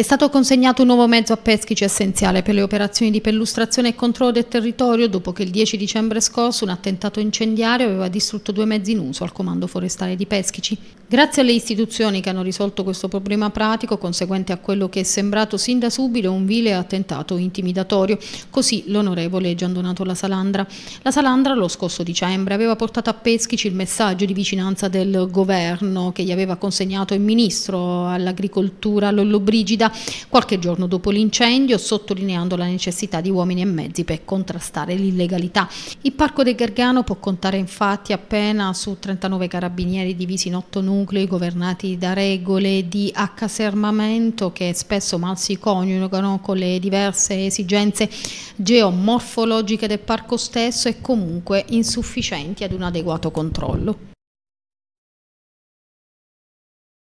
È stato consegnato un nuovo mezzo a Peschici essenziale per le operazioni di perlustrazione e controllo del territorio dopo che il 10 dicembre scorso un attentato incendiario aveva distrutto due mezzi in uso al comando forestale di Peschici. Grazie alle istituzioni che hanno risolto questo problema pratico conseguente a quello che è sembrato sin da subito un vile attentato intimidatorio, così l'onorevole Giandonato La Salandra. La Salandra lo scorso dicembre aveva portato a Peschici il messaggio di vicinanza del governo che gli aveva consegnato il ministro all'agricoltura Lollobrigida qualche giorno dopo l'incendio, sottolineando la necessità di uomini e mezzi per contrastare l'illegalità. Il Parco del Gargano può contare infatti appena su 39 carabinieri divisi in otto nuclei governati da regole di accasermamento che spesso mal si coniugano con le diverse esigenze geomorfologiche del parco stesso e comunque insufficienti ad un adeguato controllo.